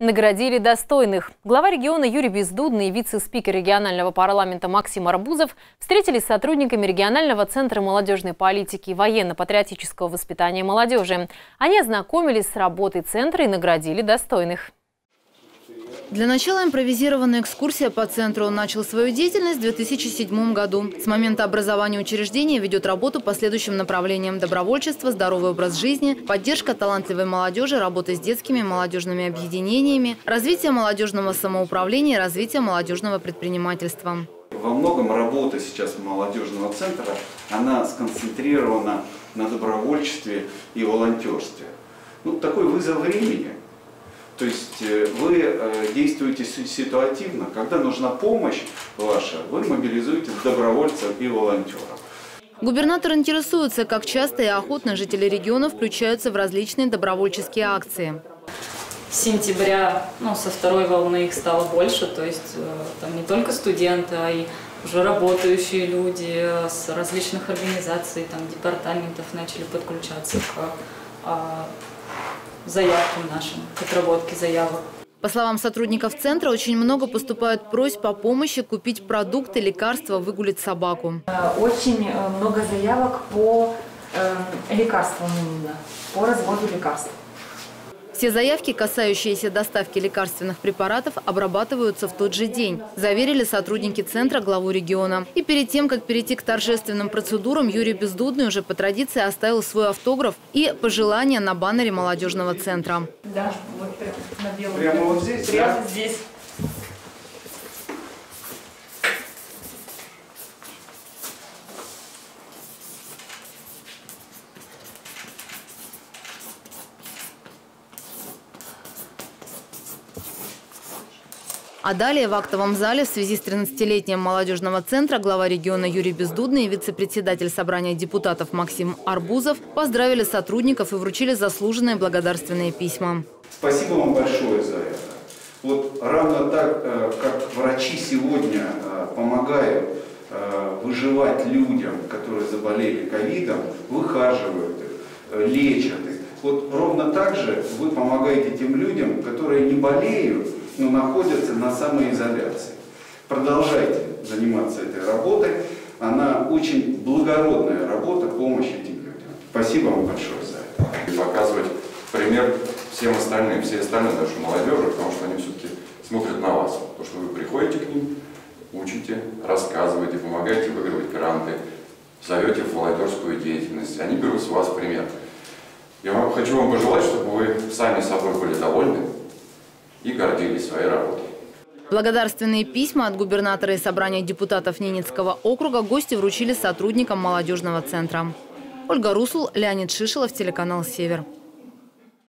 Наградили достойных. Глава региона Юрий Бездудный и вице-спикер регионального парламента Максим Арбузов встретились с сотрудниками регионального центра молодежной политики и военно-патриотического воспитания молодежи. Они ознакомились с работой центра и наградили достойных. Для начала импровизированная экскурсия по центру. Начал свою деятельность в 2007 году. С момента образования учреждения ведет работу по следующим направлениям. Добровольчество, здоровый образ жизни, поддержка талантливой молодежи, работа с детскими и молодежными объединениями, развитие молодежного самоуправления и развитие молодежного предпринимательства. Во многом работа сейчас молодежного центра, она сконцентрирована на добровольчестве и волонтерстве. Ну, такой вызов времени – то есть э, вы э, действуете ситуативно. Когда нужна помощь ваша, вы мобилизуете добровольцев и волонтеров. Губернатор интересуется, как часто и охотно жители региона включаются в различные добровольческие акции. С сентября, ну, со второй волны их стало больше, то есть э, там не только студенты, а и уже работающие люди с различных организаций, там, департаментов начали подключаться к а, заявкам нашим, отработке заявок. По словам сотрудников центра, очень много поступают просьб о помощи купить продукты, лекарства, выгулить собаку. Э, очень э, много заявок по э, лекарствам именно, по разводу лекарств. Все заявки, касающиеся доставки лекарственных препаратов, обрабатываются в тот же день, заверили сотрудники центра главу региона. И перед тем, как перейти к торжественным процедурам, Юрий Бездудный уже по традиции оставил свой автограф и пожелания на баннере молодежного центра. Да, вот прямо на белом. Прямо вот здесь? Прямо да? здесь. А далее в актовом зале в связи с 13-летием молодежного центра глава региона Юрий Бездудный и вице-председатель собрания депутатов Максим Арбузов поздравили сотрудников и вручили заслуженные благодарственные письма. Спасибо вам большое за это. Вот равно так, э, как врачи сегодня э, помогают э, выживать людям, которые заболели ковидом, выхаживают их, лечат их. Вот ровно так же вы помогаете тем людям, которые не болеют, но находятся на самоизоляции. Продолжайте заниматься этой работой. Она очень благородная работа, помощь этим людям. Спасибо вам большое за это. И показывать пример всем остальным, всей остальной нашей молодежи, потому что они все-таки смотрят на вас. То, что вы приходите к ним, учите, рассказываете, помогаете выигрывать гранты, зовете в волонтерскую деятельность. Они берут с вас пример. Я вам, хочу вам пожелать, чтобы вы сами собой были довольны, и гордились своей работой. Благодарственные письма от губернатора и собрания депутатов Ненецкого округа гости вручили сотрудникам молодежного центра. Ольга Русул, Леонид Шишилов, телеканал «Север».